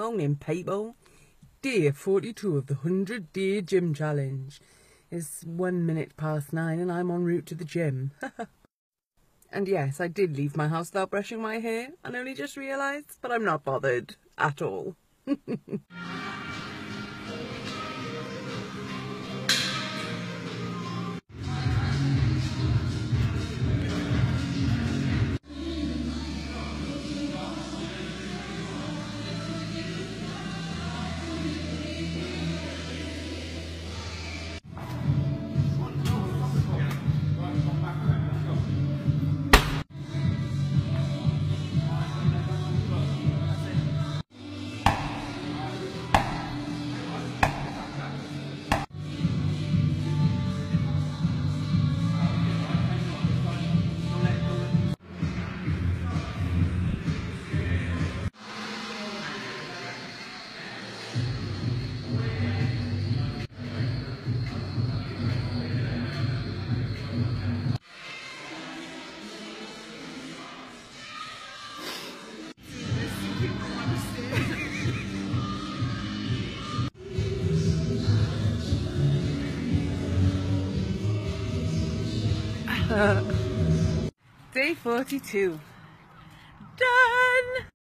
Morning, people. Day 42 of the 100 Day Gym Challenge. It's one minute past nine and I'm en route to the gym. and yes, I did leave my house without brushing my hair and only just realised, but I'm not bothered at all. Day 42. Done!